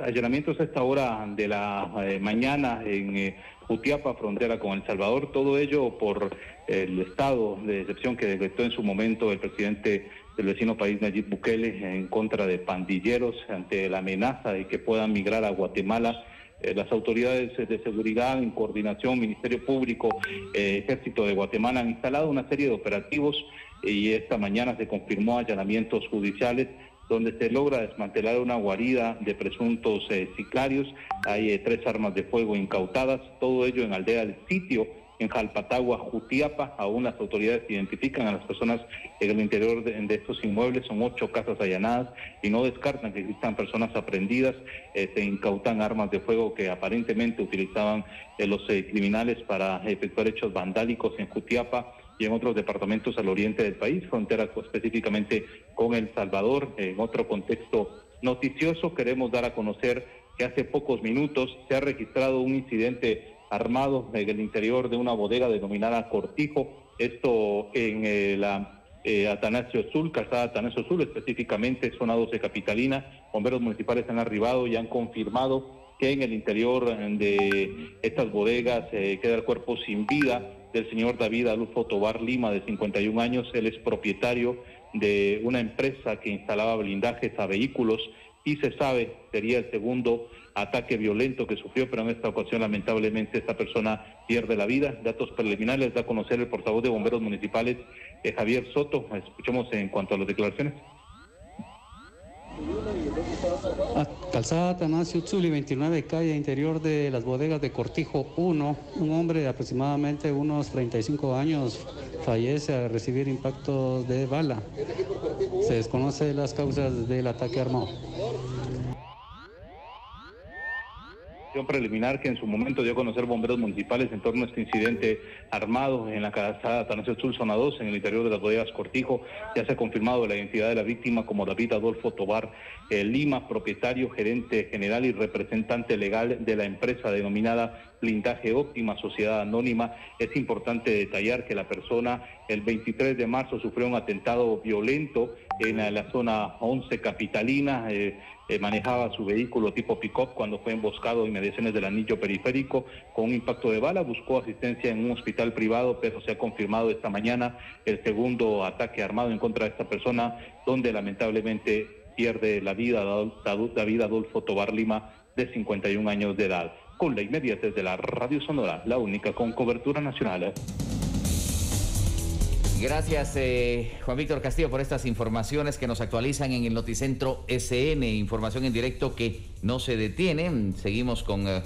Allanamientos a esta hora de la eh, mañana en eh, Jutiapa, frontera con El Salvador, todo ello por el estado de excepción que decretó en su momento el presidente del vecino país Nayib Bukele en contra de pandilleros ante la amenaza de que puedan migrar a Guatemala. Eh, las autoridades de seguridad en coordinación, Ministerio Público, Ejército de Guatemala han instalado una serie de operativos y esta mañana se confirmó allanamientos judiciales donde se logra desmantelar una guarida de presuntos eh, sicarios. Hay eh, tres armas de fuego incautadas, todo ello en aldea del sitio en Jalpatagua, Jutiapa. Aún las autoridades identifican a las personas en el interior de, estos inmuebles. Son ocho casas allanadas y no descartan que existan personas aprendidas. Eh, se incautan armas de fuego que aparentemente utilizaban los criminales para efectuar hechos vandálicos en Jutiapa y en otros departamentos al oriente del país, frontera específicamente con El Salvador. En otro contexto noticioso, queremos dar a conocer que hace pocos minutos se ha registrado un incidente armado en el interior de una bodega denominada Cortijo, esto en eh, la eh, Atanasio Azul, calzada Atanasio Azul, específicamente zona 12 capitalina. Bomberos municipales han arribado y han confirmado que en el interior de estas bodegas eh, queda el cuerpo sin vida del señor David Adolfo Tobar Lima, de 51 años. Él es propietario de una empresa que instalaba blindajes a vehículos y se sabe sería el segundo ataque violento que sufrió, pero en esta ocasión lamentablemente esta persona pierde la vida. Datos preliminares da a conocer el portavoz de bomberos municipales, eh, Javier Soto. Escuchemos en cuanto a las declaraciones. Calzada Atanasio Zuli, 29 calle interior de las bodegas de Cortijo 1. Un hombre de aproximadamente unos 35 años fallece al recibir impactos de bala. Se desconoce las causas del ataque armado preliminar que en su momento dio a conocer bomberos municipales en torno a este incidente armado en la calzada Tanasio Azul, zona 2, en el interior de las bodegas Cortijo. Ya se ha confirmado la identidad de la víctima como David Adolfo Tobar eh, Lima, propietario, gerente general y representante legal de la empresa denominada Blindaje Óptima, Sociedad Anónima. Es importante detallar que la persona el 23 de marzo sufrió un atentado violento en la, zona 11 capitalina. Eh, eh, manejaba su vehículo tipo pick-up cuando fue emboscado en mediaciones del anillo periférico con un impacto de bala. Buscó asistencia en un hospital privado, pero se ha confirmado esta mañana el segundo ataque armado en contra de esta persona, donde lamentablemente pierde la vida David Adolfo Tobar Lima, de 51 años de edad. Con la inmediatez de la Radio Sonora, la única con cobertura nacional. Gracias, eh, Juan Víctor Castillo, por estas informaciones que nos actualizan en el Noticentro SN. Información en directo que no se detiene. Seguimos con... Eh,